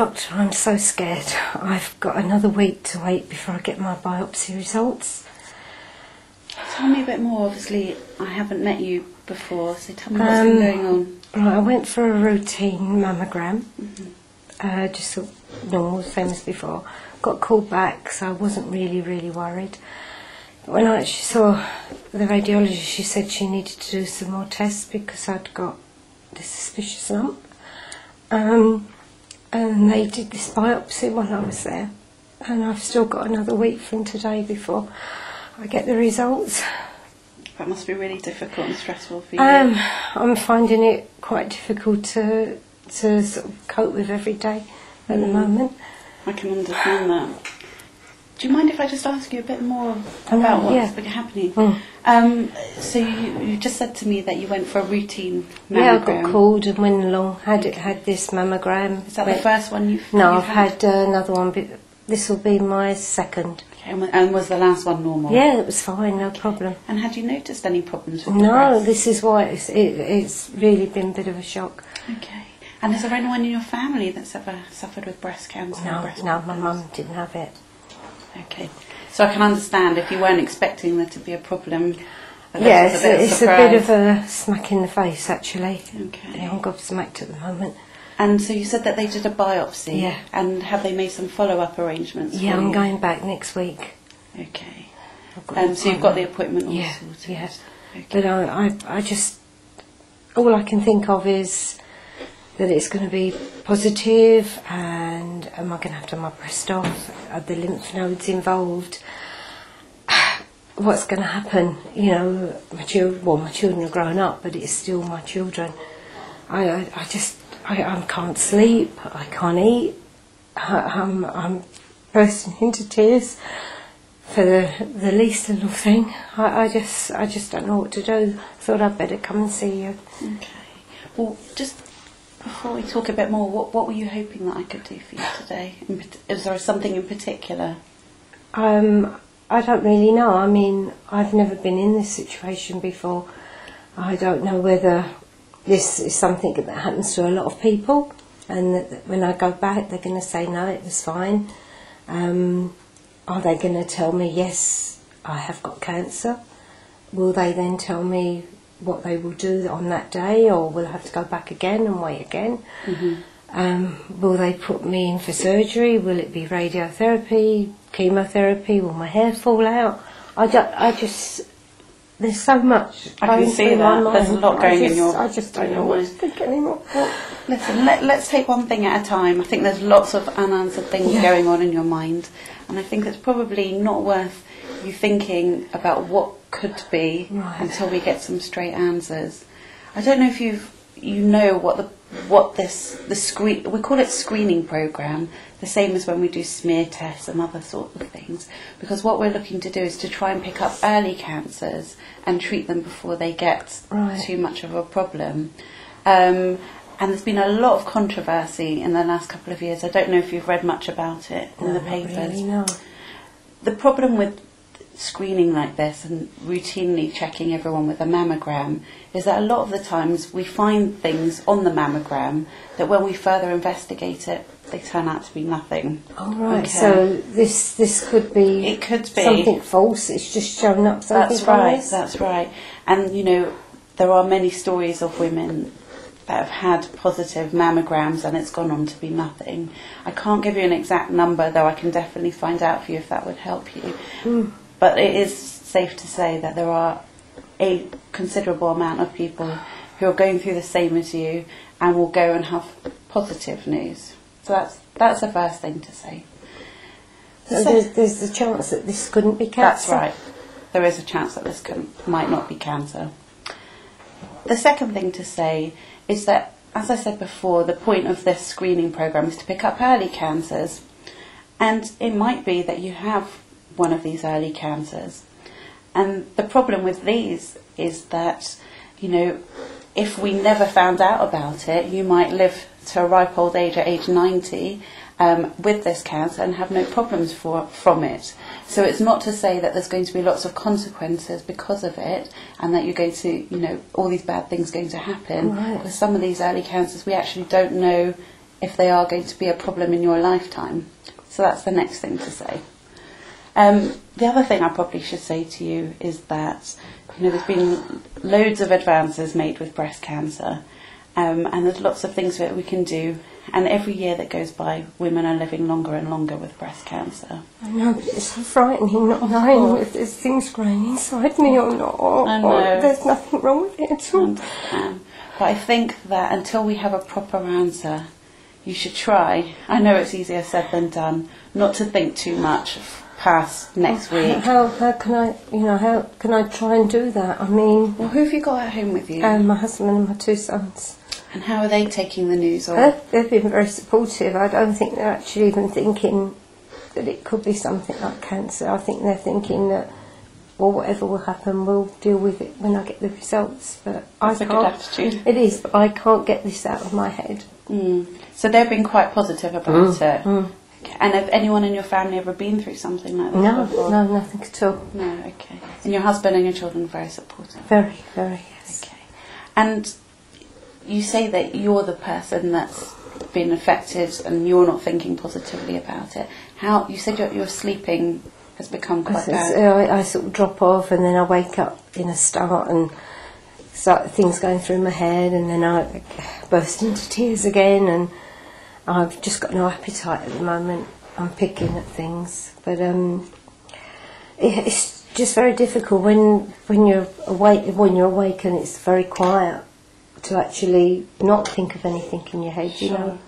Doctor, I'm so scared. I've got another week to wait before I get my biopsy results. Tell me a bit more. Obviously, I haven't met you before, so tell me what's Um, been going on. Right, I went for a routine mammogram, uh, just sort of normal, same as before. Got called back, so I wasn't really, really worried. But when I actually saw the radiologist, she said she needed to do some more tests because I'd got this suspicious lump. Um, and they did this biopsy while I was there. And I've still got another week from today before I get the results. That must be really difficult and stressful for you. Um, I'm finding it quite difficult to to sort of cope with every day at the Mm. moment. I can understand that. Do you mind if I just ask you a bit more Oh, about what's yeah. been happening? Mm. Um, so you, you just said to me that you went for a routine mammogram. Yeah, I got called and went along. Had it had this mammogram. Is that the first one you've No, you've I've had uh, another one. But this will be my second. Okay, and was the last one normal? Yeah, it was fine, no problem. And had you noticed any problems with No, breast? this is why it's, it, it's really been a bit of a shock. Okay. And is there anyone in your family that's ever suffered with breast cancer? No, breast no, my mum didn't have it. Okay. So I can understand if you weren't expecting there to be a problem. Yes, Yeah, it's, a bit of it's a bit of a smack in the face, actually. Okay. I'm gobsmacked at the moment. And so you said that they did a biopsy. Yeah. And have they made some follow-up arrangements? Yeah, I'm you? going back next week. Okay. Um, so you've got the appointment. appointment all Yeah, sorted. yeah. Okay. But I, I, I just, all I can think of is that it's going to be positive and am I going to have to have my breast off? Are the lymph nodes involved? What's going to happen? You know, my children, well, my children are grown up, but it's still my children. I, I, I just, I, I can't sleep, I can't eat, I, I'm, I'm bursting into tears for the, the least little thing. I, I just I just don't know what to do. Thought I'd better come and see you. Okay. Well, just before we talk a bit more, what, what were you hoping that I could do for you today? Is there something in particular? Um, I don't really know. I mean, I've never been in this situation before. I don't know whether this is something that happens to a lot of people, and that when I go back, they're going to say no, it was fine. Um, are they going to tell me yes, I have got cancer? Will they then tell me what they will do on that day, or will I have to go back again and wait again? Um, will they put me in for surgery? Will it be radiotherapy, chemotherapy? Will my hair fall out? I, ju- I just, there's so much I can going see that. There's a lot I going in just- your- I just don't in know what to think anymore. Listen, let, let's take one thing at a time. I think there's lots of unanswered things Yeah. going on in your mind, and I think it's probably not worth you thinking about what could be Right. until we get some straight answers. I don't know if you you know what the what this the screen we call it screening program, the same as when we do smear tests and other sort of things. Because what we're looking to do is to try and pick up early cancers and treat them before they get Right. too much of a problem. Um, and there's been a lot of controversy in the last couple of years. I don't know if you've read much about it in the papers. really, no. The problem with screening like this and routinely checking everyone with a mammogram is that a lot of the times we find things on the mammogram that when we further investigate it, they turn out to be nothing. All right. Okay. So this this could be It could be. something false. It's just shown up something That's right, that's right. And you know, there are many stories of women that have had positive mammograms and it's gone on to be nothing. I can't give you an exact number, though I can definitely find out for you if that would help you. Mm. But it is safe to say that there are a considerable amount of people who are going through the same as you and will go and have positive news. So that's that's the first thing to say. So So- there's, there's the chance that this couldn't be cancer. that's right. There is a chance that this can, might not be cancer. The second thing to say is that, as I said before, the point of this screening program is to pick up early cancers. And it might be that you have one of these early cancers. And the problem with these is that, you know, if we never found out about it, you might live to a ripe old age at age 90 um, with this cancer and have no problems for, from it. So it's not to say that there's going to be lots of consequences because of it and that you're going to, you know, all these bad things going to happen. Right. Because some of these early cancers we actually don't know if they are going to be a problem in your lifetime. So that's the next thing to say. Um, the other thing I probably should say to you is that you know there's been loads of advances made with breast cancer, um, and there's lots of things that we can do. And every year that goes by, women are living longer and longer with breast cancer. I know, but it's so frightening not knowing if there's things growing inside me or not. Or, I or there's nothing wrong with it at all. Um, but I think that until we have a proper answer, you should try. I know it's easier said than done. Not to think too much past next week. How, how can I, you know, how can I try and do that? I mean, Well, who have you got at home with you? um, my husband and my two sons. and how are they taking the news? Or They've, they've been very supportive. I don't think they're actually even thinking that it could be something like cancer. I think they're thinking that, well, whatever will happen, we'll deal with it when I get the results. But That's I a good can't. attitude. It is, but I can't get this out of my head. Mm. So they've been quite positive about it. Okay. And have anyone in your family ever been through something like that? No, before? no, nothing at all. No, okay. And your husband and your children are very supportive. Very, very, yes. Okay. And you say that you're the person that's been affected and you're not thinking positively about it. How you said you're sleeping has become quite bad. I, I sort of drop off and then I wake up in a start and start things going through my head and then I burst into tears again and I've just got no appetite at the moment. I'm picking at things, but um, it, it's just very difficult when when you're awake when you're awake and it's very quiet to actually not think of anything in your head. You Sure. know.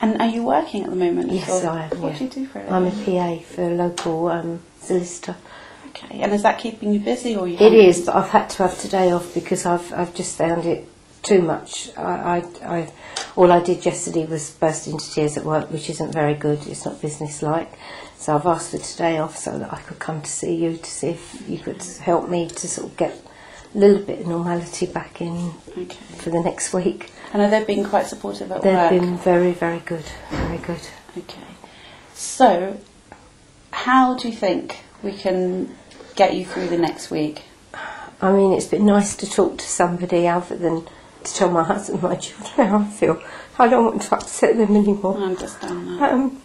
And are you working at the moment? Yes? I am. What yeah. do you do for it? I'm a PA for a local um, solicitor. Okay. And is that keeping you busy or you? It haven't- but I've had to have today off because I've I've just found it too much. I, I, I all I did yesterday was burst into tears at work, which isn't very good. It's not businesslike. So I've asked for today off so that I could come to see you to see if you could help me to sort of get a little bit of normality back in Okay. for the next week. And are they being quite supportive at work. They've been very, very good, very good. Okay. So, how do you think we can get you through the next week? I mean, it's been nice to talk to somebody other than to tell my husband, my children how I feel. I don't want to upset them anymore. I understand that. Um,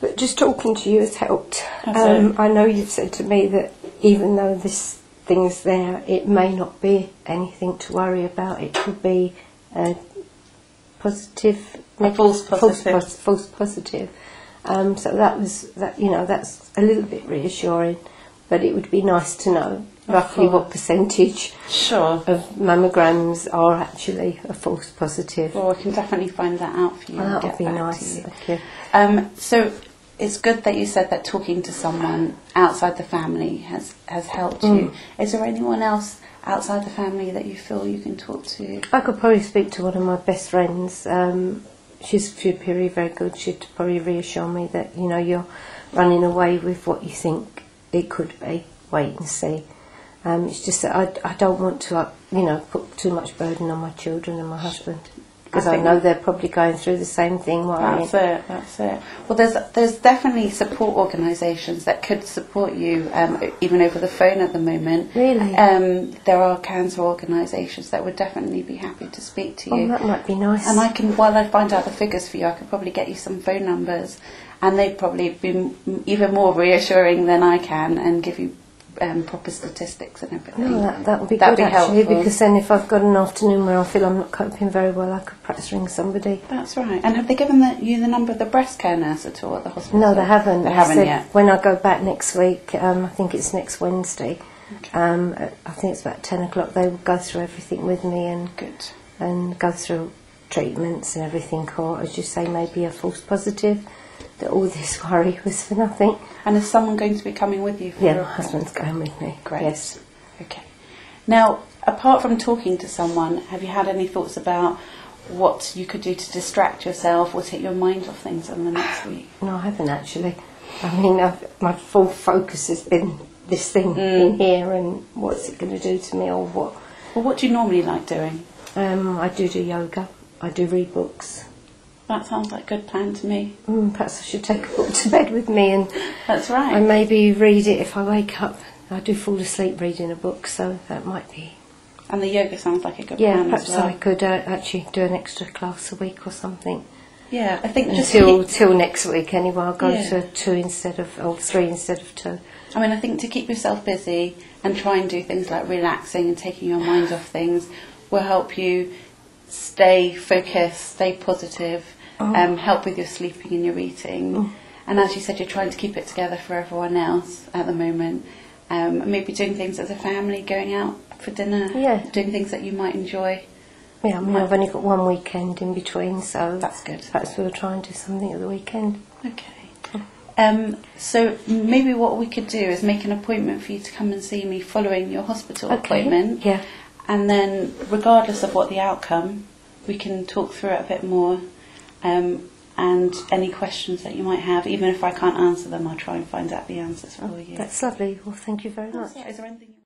but just talking to you has helped. Um. I know you've said to me that even though this thing's there, it may not be anything to worry about. It could be a positive, A false positive. false, false positive. Um, so that was that. You know, that's a little bit reassuring. But it would be nice to know roughly what percentage Sure. of mammograms are actually a false positive. Well, we can definitely find that out for you. that would be nice. Thank you. Um, so it's good that you said that talking to someone outside the family has, has helped Mm. you. Is there anyone else outside the family that you feel you can talk to? I could probably speak to one of my best friends. Um, she's she'd be very, very good. She'd probably reassure me that you know you're running away with what you think it could be. Wait and see. Um, it's just that I, I don't want to, uh, you know, put too much burden on my children and my husband because I I, know they're probably going through the same thing. That's it. That's it. Well, there's there's definitely support organisations that could support you, um, even over the phone at the moment. Really? Um, there are cancer organisations that would definitely be happy to speak to Oh, you. that might be nice. And I can, while I find out the figures for you, I could probably get you some phone numbers, and they'd probably be even more reassuring than I can, and give you um, proper statistics and everything. No, that, that would be That'd good be actually, helpful. because then if I've got an afternoon where I feel I'm not coping very well, I could perhaps ring somebody. That's right. And have they given the, you the number of the breast care nurse at all at the hospital? No, they haven't. They haven't said yet. When I go back next week, um, I think it's next Wednesday. Um, uh, I think it's about ten o'clock. They will go through everything with me and Good. and go through treatments and everything. Or as you say, maybe a false positive that all this worry was for nothing. And is someone going to be coming with you? For Yeah, your- my husband's going with me. Great. Yes. Okay. Now, apart from talking to someone, have you had any thoughts about what you could do to distract yourself or take your mind off things in the next week? No, I haven't actually. I mean, I've, my full focus has been this thing Mm. in here and what's it going to do to me or what. Well, what do you normally like doing? Um, I do do yoga. I do read books. That sounds like a good plan to me. Mm, perhaps I should take a book to bed with me and, That's right. and maybe read it if I wake up. I do fall asleep reading a book, so that might be And the yoga sounds like a good Yeah, plan perhaps as well. I could uh, actually do an extra class a week or something. Yeah, I think just Until keep, till next week anyway. I'll go Yeah. to two instead of or three instead of two. I mean, I think to keep yourself busy and try and do things like relaxing and taking your mind off things will help you stay focused, stay positive, Oh. um, help with your sleeping and your eating. And as you said, you're trying to keep it together for everyone else at the moment. Um, maybe doing things as a family, going out for dinner, Yeah. doing things that you might enjoy. Yeah, I mean, I've only got one weekend in between, so That's good. Perhaps we'll try and do something at the weekend. Okay. Um, so maybe what we could do is make an appointment for you to come and see me following your hospital appointment. Yeah. And then, regardless of what the outcome, we can talk through it a bit more. Um, and any questions that you might have, even if I can't answer them, I'll try and find out the answers for you. That's lovely. Well, thank you very much. Is there anything you